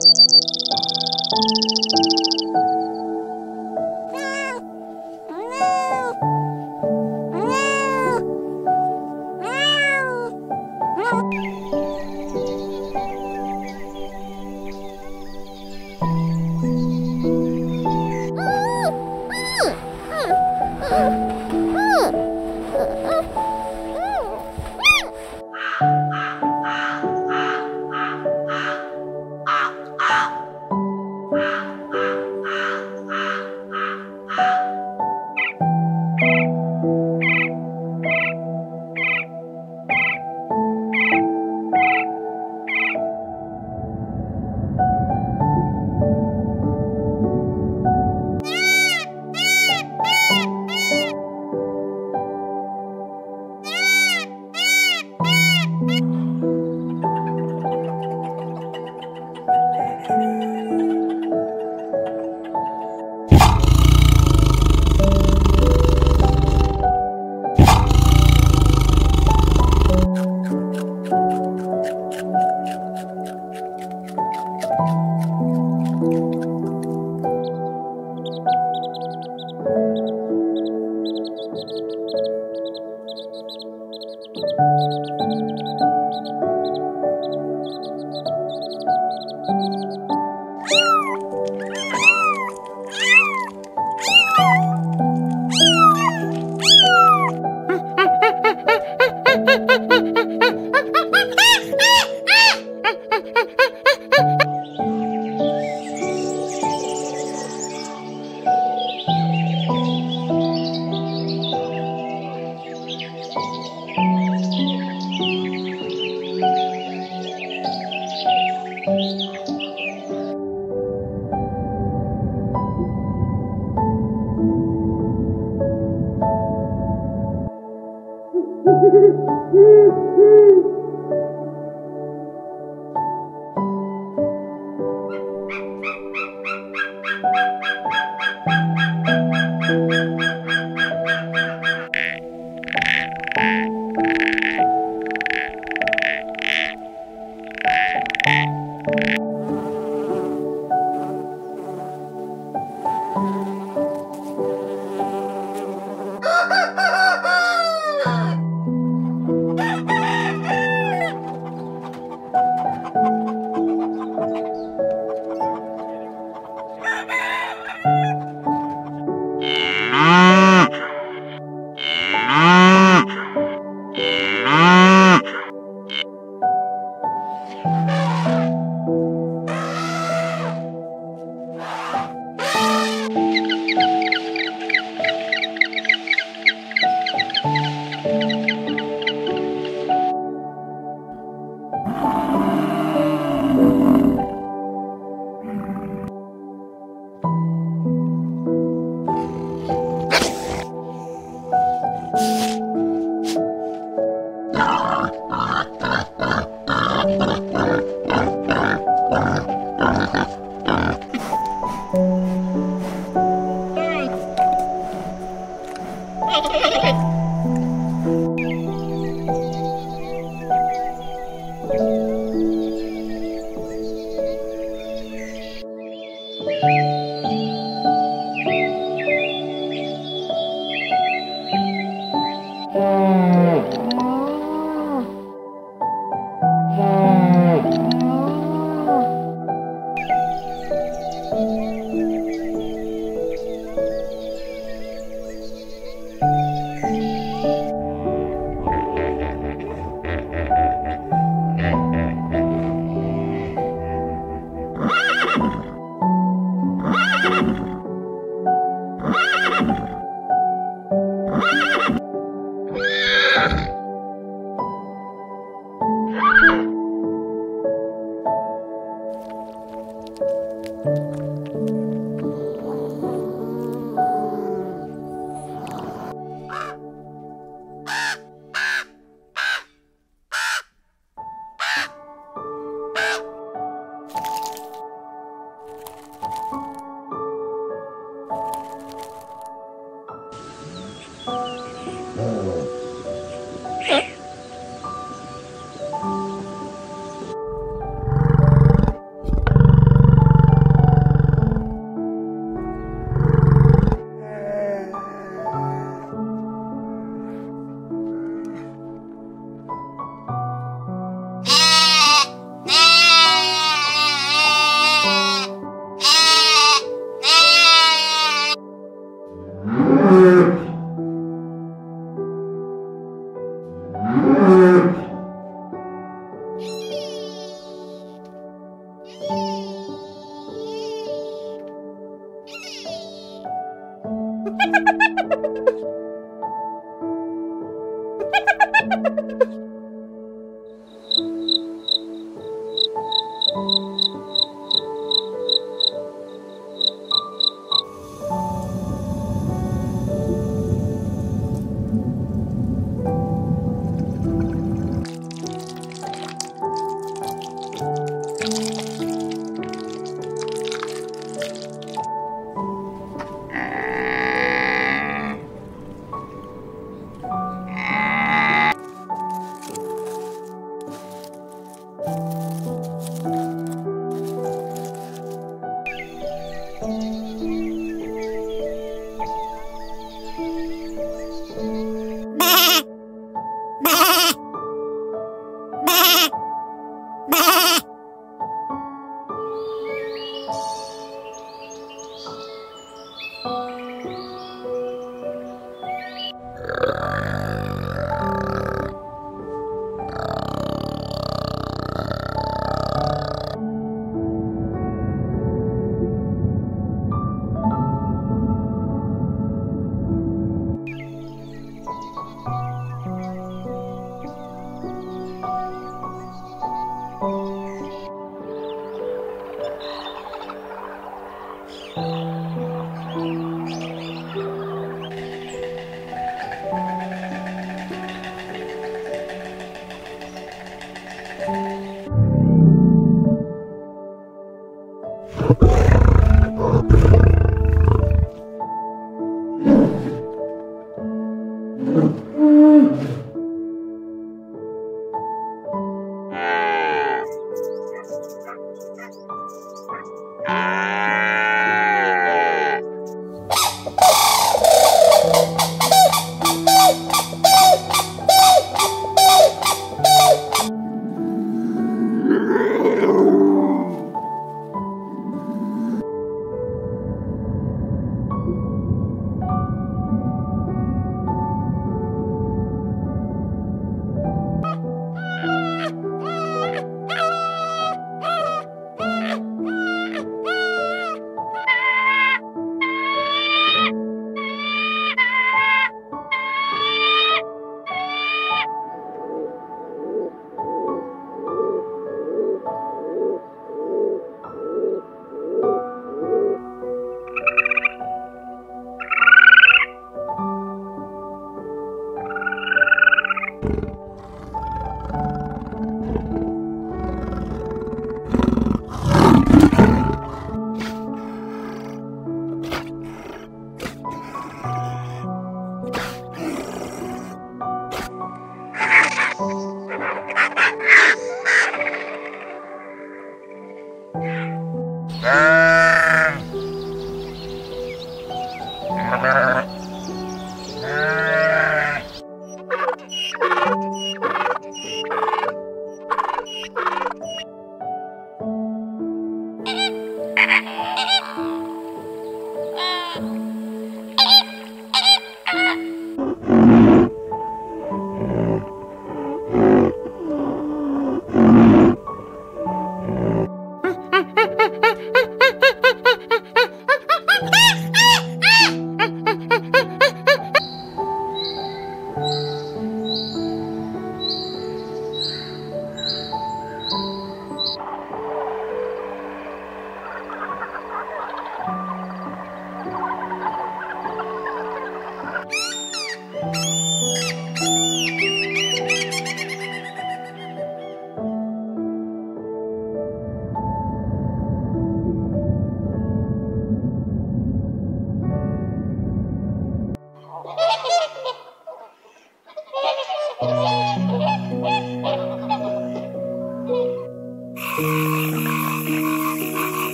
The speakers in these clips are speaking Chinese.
Thank you.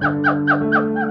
哈哈哈哈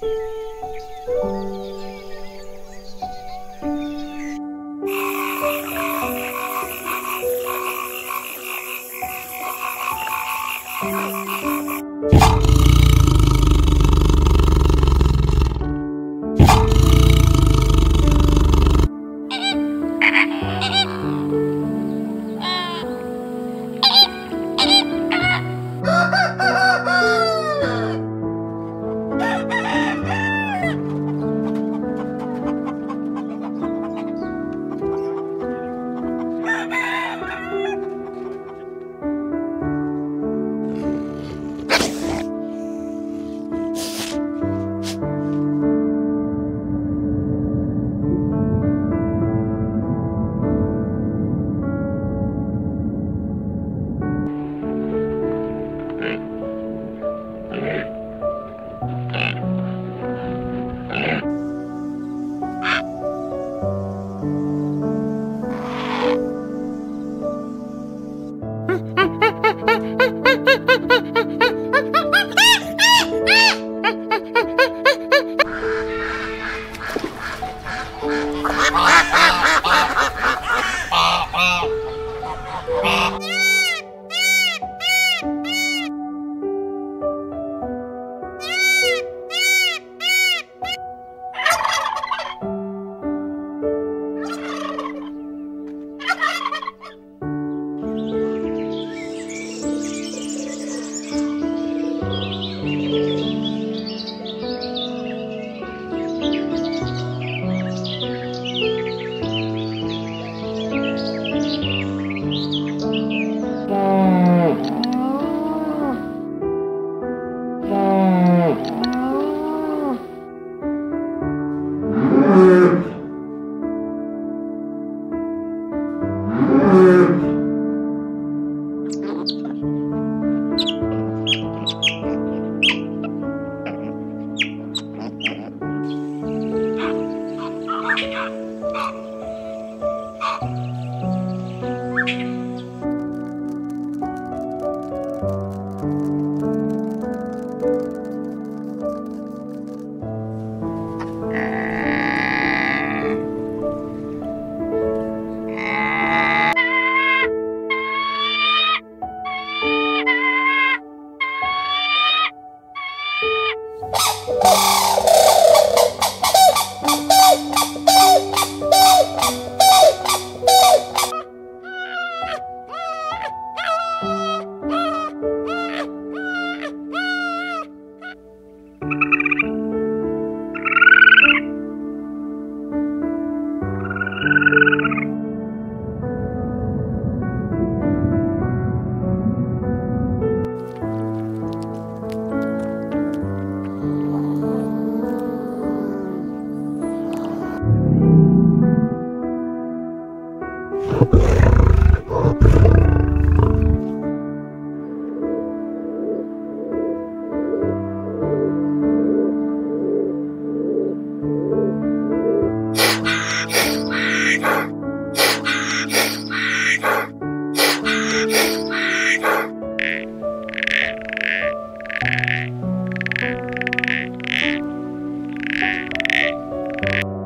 Música thank you